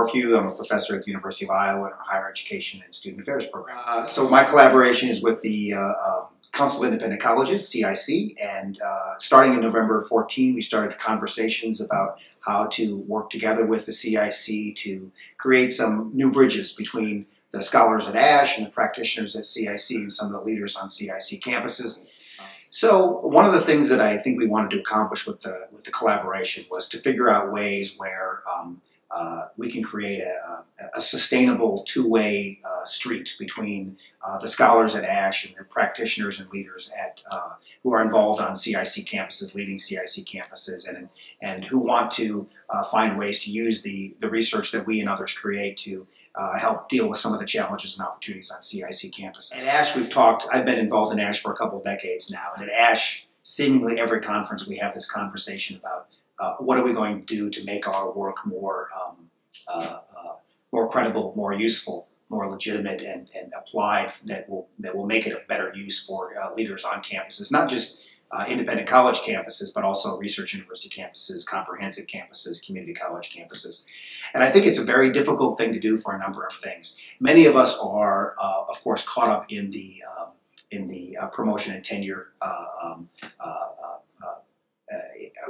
I'm a professor at the University of Iowa in our Higher Education and Student Affairs program. Uh, so my collaboration is with the uh, um, Council of Independent Colleges, CIC, and uh, starting in November 14, we started conversations about how to work together with the CIC to create some new bridges between the scholars at ASHE and the practitioners at CIC and some of the leaders on CIC campuses. So one of the things that I think we wanted to accomplish with the with the collaboration was to figure out ways where um, uh, we can create a, a sustainable two-way uh, street between uh, the scholars at ASHE and the practitioners and leaders at uh, who are involved on CIC campuses, leading CIC campuses, and and who want to uh, find ways to use the the research that we and others create to uh, help deal with some of the challenges and opportunities on CIC campuses. At ASHE, we've talked. I've been involved in ASHE for a couple of decades now, and at ASHE, seemingly every conference we have this conversation about uh, what are we going to do to make our work more um, uh, uh, more credible, more useful, more legitimate, and, and applied that will that will make it of better use for uh, leaders on campuses, not just uh, independent college campuses, but also research university campuses, comprehensive campuses, community college campuses. And I think it's a very difficult thing to do for a number of things. Many of us are, of course, caught up in the um, in the promotion and tenure um,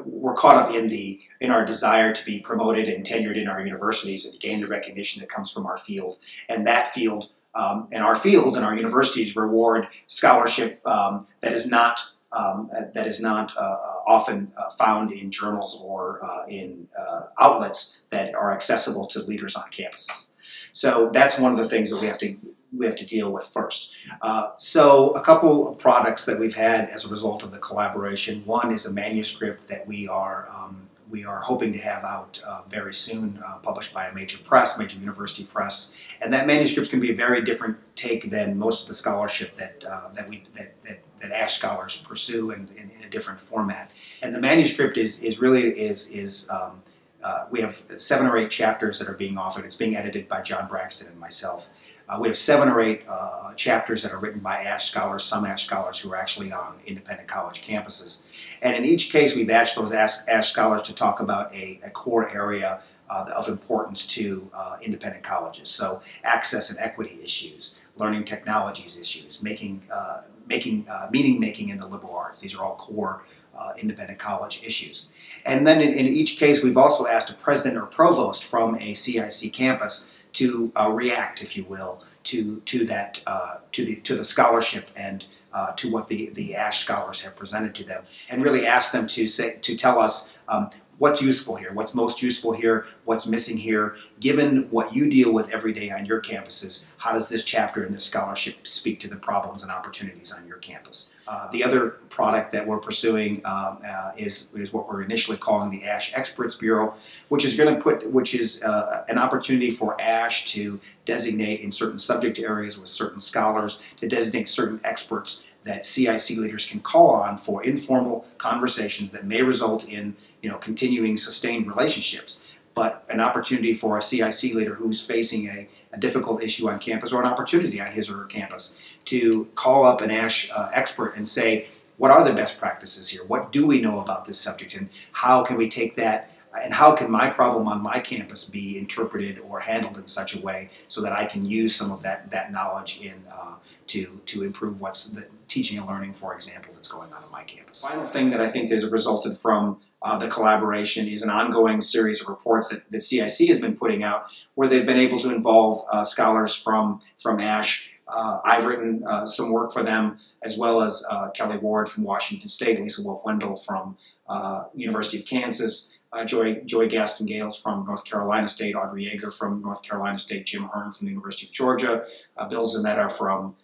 we're caught up in the in our desire to be promoted and tenured in our universities and to gain the recognition that comes from our field. And that field um, and our fields and our universities reward scholarship um, that is not um, that is not uh, uh, often uh, found in journals or uh, in uh, outlets that are accessible to leaders on campuses. So that's one of the things that we have to we have to deal with first. Uh, so a couple of products that we've had as a result of the collaboration. One is a manuscript that we are um, we are hoping to have out uh, very soon, uh, published by a major press, major university press. And that manuscript can be a very different take than most of the scholarship that uh, that we that, that, that, ASHE scholars pursue in, in, in, a different format. And the manuscript is is really is is um, uh, we have seven or eight chapters that are being authored. It's being edited by John Braxton and myself. Uh, we have seven or eight uh, chapters that are written by ASHE scholars, some ASHE scholars who are actually on independent college campuses. And in each case, we've asked those ASHE, scholars to talk about a, a core area uh, of importance to uh, independent colleges. So access and equity issues, learning technologies issues, making, uh, making uh, meaning making in the liberal arts. These are all core uh, independent college issues. And then in, in, each case, we've also asked a president or provost from a CIC campus to uh, react, if you will, to to that uh, to the to the scholarship and uh, to what the the ASHE scholars have presented to them, and really ask them to say to tell us. Um, what's useful here, what's most useful here, what's missing here. Given what you deal with every day on your campuses, how does this chapter in this scholarship speak to the problems and opportunities on your campus? Uh, the other product that we're pursuing um, uh, is, is what we're initially calling the ASHE Experts Bureau, which is going to put, which is uh, an opportunity for ASHE to designate in certain subject areas with certain scholars, to designate certain experts that CIC leaders can call on for informal conversations that may result in, you know, continuing sustained relationships but an opportunity for a CIC leader who's facing a, a, difficult issue on campus or an opportunity on his or her campus to call up an ASHE uh, expert and say, what are the best practices here? What do we know about this subject and how can we take that and how can my problem on my campus be interpreted or handled in such a way so that I can use some of that, that knowledge in uh, to, to improve what's the teaching and learning, for example, that's going on on my campus. Final thing that I think has resulted from uh, the collaboration is an ongoing series of reports that the CIC has been putting out where they've been able to involve uh, scholars from, from ASHE. Uh, I've written uh, some work for them, as well as uh, Kelly Ward from Washington State, Lisa Wolf-Wendel from uh, University of Kansas, Joy, Joy Gaston Gayles from North Carolina State, Audrey Jaeger from North Carolina State, Jim Hearn from the University of Georgia, Bill Zumeta from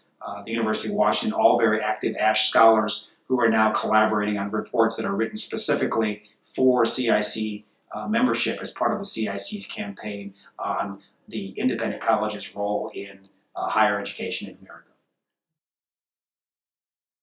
the University of Washington, all very active ASHE scholars who are now collaborating on reports that are written specifically for CIC uh, membership as part of the CIC's campaign on the independent college's role in uh, higher education in America.